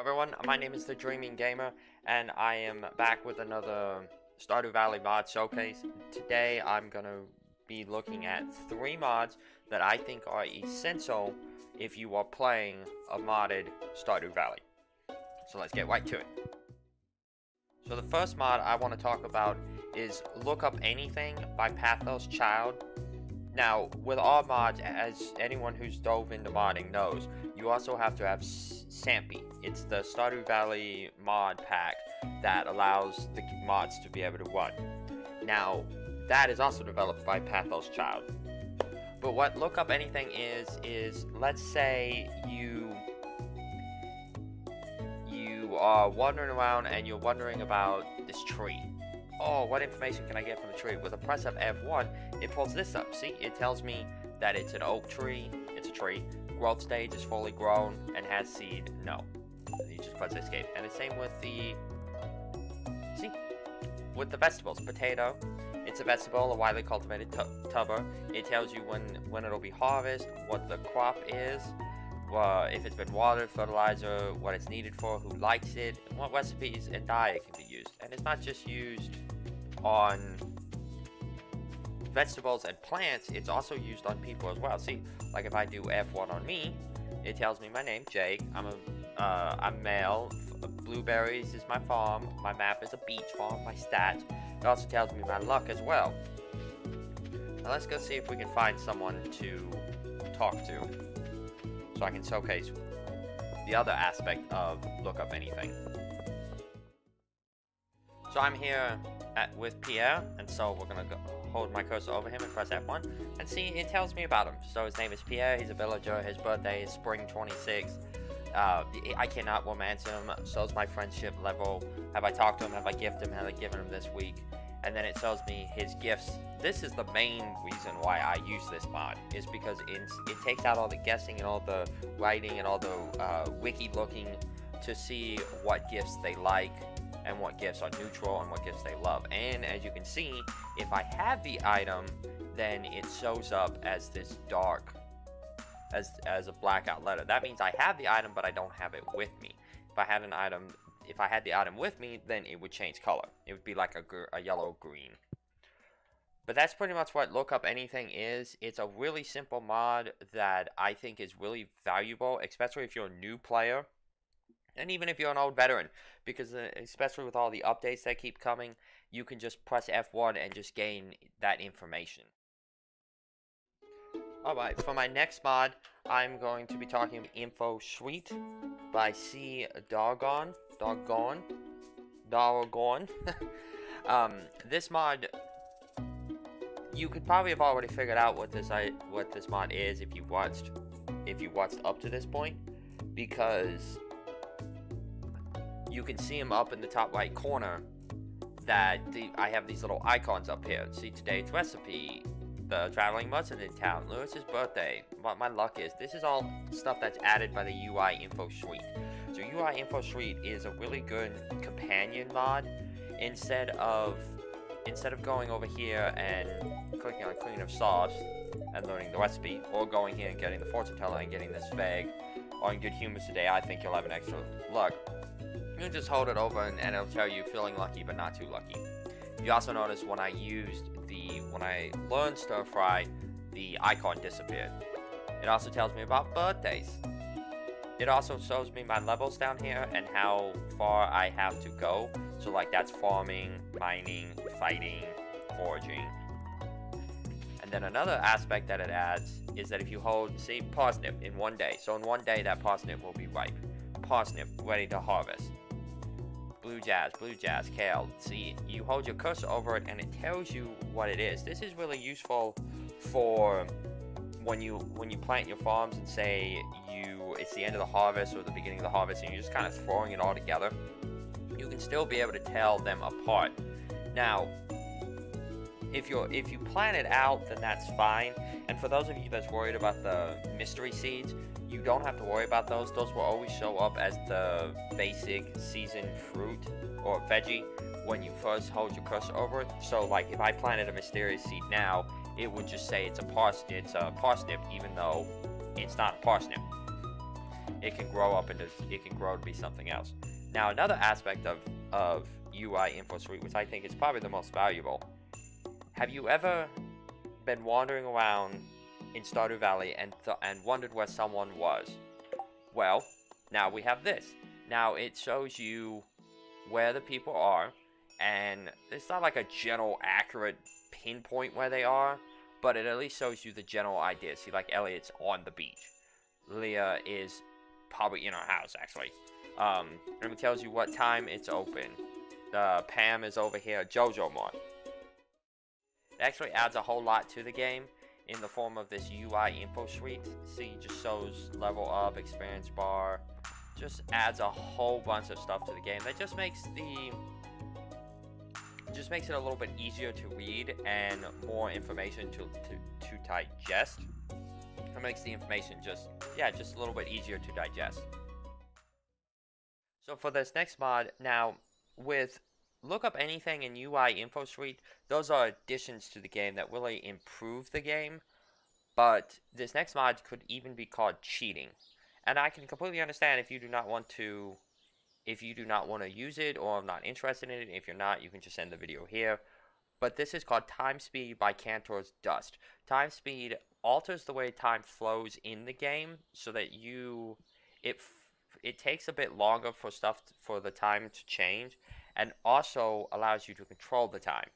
everyone, my name is The Dreaming Gamer, and I am back with another Stardew Valley mod showcase. Today, I'm gonna be looking at three mods that I think are essential if you are playing a modded Stardew Valley. So let's get right to it. So the first mod I want to talk about is Lookup Anything by Pathoschild. Now, with all mods, as anyone who's dove into modding knows, you also have to have SMAPI. It's the Stardew Valley mod pack that allows the mods to be able to run. Now, that is also developed by Pathoschild. But what Lookup Anything is, is let's say you you are wandering around and you're wondering about this tree oh, what information can I get from the tree? With a press of F1, it pulls this up. See, it tells me that it's an oak tree, it's a tree, growth stage is fully grown, and has seed, no. You just press escape. And the same with the, see, with the vegetables. Potato, it's a vegetable, a widely cultivated tuber. It tells you when, when it'll be harvested, what the crop is, uh, if it's been watered, fertilizer, what it's needed for, who likes it, what recipes and diet can be used. And it's not just used on vegetables and plants, it's also used on people as well. See, like if I do F1 on me, it tells me my name, Jake. I'm a, uh, I'm male. Blueberries is my farm. My map is a beach farm. My stats. It also tells me my luck as well. Now let's go see if we can find someone to talk to, so I can showcase the other aspect of look up anything. So I'm here at, with Pierre, and so we're gonna go, hold my cursor over him and press F1, and see, it tells me about him. So his name is Pierre, he's a villager, his birthday is spring 26. Uh, I cannot romance him, so is my friendship level. Have I talked to him? Have I gifted him? Have I given him this week? And then it tells me his gifts. This is the main reason why I use this mod, is because it, it takes out all the guessing and all the writing and all the uh, wiki looking to see what gifts they like and what gifts are neutral and what gifts they love. And as you can see, if I have the item, then it shows up as this dark, as, as a blackout letter. That means I have the item, but I don't have it with me. If I had an item, if I had the item with me, then it would change color. It would be like a, a yellow green. But that's pretty much what Lookup Anything is. It's a really simple mod that I think is really valuable, especially if you're a new player and even if you're an old veteran, because uh, especially with all the updates that keep coming, you can just press F1 and just gain that information. Alright, for my next mod, I'm going to be talking Info Suite by C. Doggone. Doggone. Doggone. um, this mod, you could probably have already figured out what this I, what this mod is if you watched if you watched up to this point, because you can see them up in the top right corner that the, I have these little icons up here. See today's recipe, the traveling merchant in town, Lewis's birthday, what my luck is. This is all stuff that's added by the UI Info Suite. So UI Info Suite is a really good companion mod. Instead of instead of going over here and clicking on Queen of Sauce and learning the recipe, or going here and getting the fortune teller and getting this fag, or in good humor today, I think you'll have an extra luck. You can just hold it over and, and it'll tell you feeling lucky but not too lucky. You also notice when I used the, when I learned stir fry, the icon disappeared. It also tells me about birthdays. It also shows me my levels down here and how far I have to go. So like that's farming, mining, fighting, foraging. And then another aspect that it adds is that if you hold, say, parsnip in one day. So in one day that parsnip will be ripe. Parsnip ready to harvest blue jazz, blue jazz, kale. See, you hold your cursor over it and it tells you what it is. This is really useful for when you when you plant your farms and say you it's the end of the harvest or the beginning of the harvest and you're just kind of throwing it all together. You can still be able to tell them apart. Now, if you if you plan it out, then that's fine. And for those of you that's worried about the mystery seeds, you don't have to worry about those. Those will always show up as the basic seasoned fruit or veggie when you first hold your cursor over it. So like if I planted a mysterious seed now, it would just say it's a pars it's a parsnip even though it's not a parsnip. it can grow up into it can grow to be something else. Now another aspect of of UI Info Suite, which I think is probably the most valuable. Have you ever been wandering around in Stardew Valley and and wondered where someone was? Well, now we have this. Now it shows you where the people are, and it's not like a general accurate pinpoint where they are, but it at least shows you the general idea. See, like Elliott's on the beach. Leah is probably in her house, actually. Um, and it tells you what time it's open. Uh, Pam is over here, JojaMart. It actually adds a whole lot to the game in the form of this UI info suite. See, just shows level up, experience bar, just adds a whole bunch of stuff to the game that just makes the just makes it a little bit easier to read and more information to, to, to digest. It makes the information just, yeah, just a little bit easier to digest. So for this next mod, now with look up anything in UI info suite, those are additions to the game that really improve the game. But this next mod could even be called cheating. And I can completely understand if you do not want to if you do not want to use it or not interested in it. If you're not, you can just end the video here. But this is called TimeSpeed by Cantor's Dust. TimeSpeed alters the way time flows in the game so that you it it takes a bit longer for stuff for the time to change and also allows you to control the time.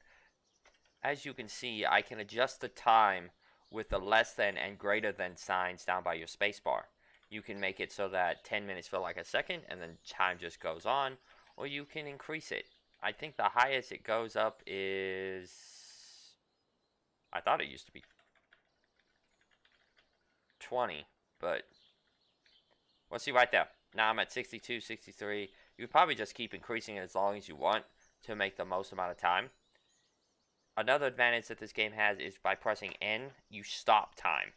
As you can see, I can adjust the time with the less than and greater than signs down by your spacebar. You can make it so that 10 minutes feel like a second and then time just goes on, or you can increase it. I think the highest it goes up is. I thought it used to be 20, but we'll see right there. Now I'm at 62, 63. You probably just keep increasing it as long as you want to make the most amount of time. Another advantage that this game has is by pressing N, you stop time.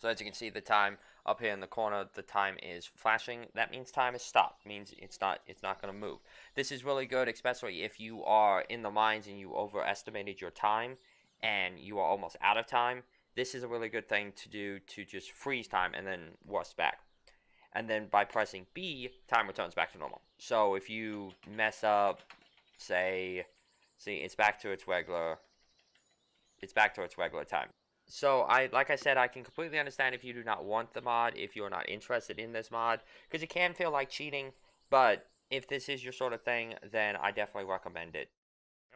So as you can see, the time up here in the corner, the time is flashing. That means time is stopped. It means it's not it's not going to move. This is really good, especially if you are in the mines and you overestimated your time and you are almost out of time. This is a really good thing to do to just freeze time and then rush back. And then by pressing B, time returns back to normal. So if you mess up, say, see, it's back to its regular, it's back to its regular time. So I, like I said, I can completely understand if you do not want the mod, if you're not interested in this mod, because it can feel like cheating. But if this is your sort of thing, then I definitely recommend it.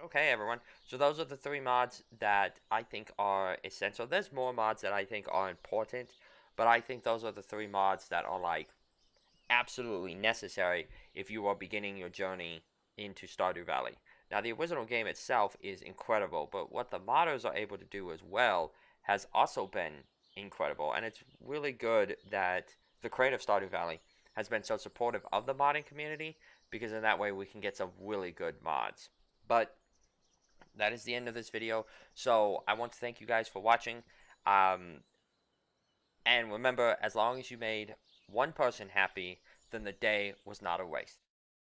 Okay, everyone. So those are the three mods that I think are essential. There's more mods that I think are important, but I think those are the three mods that are like absolutely necessary if you are beginning your journey into Stardew Valley. Now, the original game itself is incredible, but what the modders are able to do as well has also been incredible. And it's really good that the creator of Stardew Valley has been so supportive of the modding community because in that way we can get some really good mods. But that is the end of this video. So I want to thank you guys for watching. Um, and remember, as long as you made one person happy, then the day was not a waste.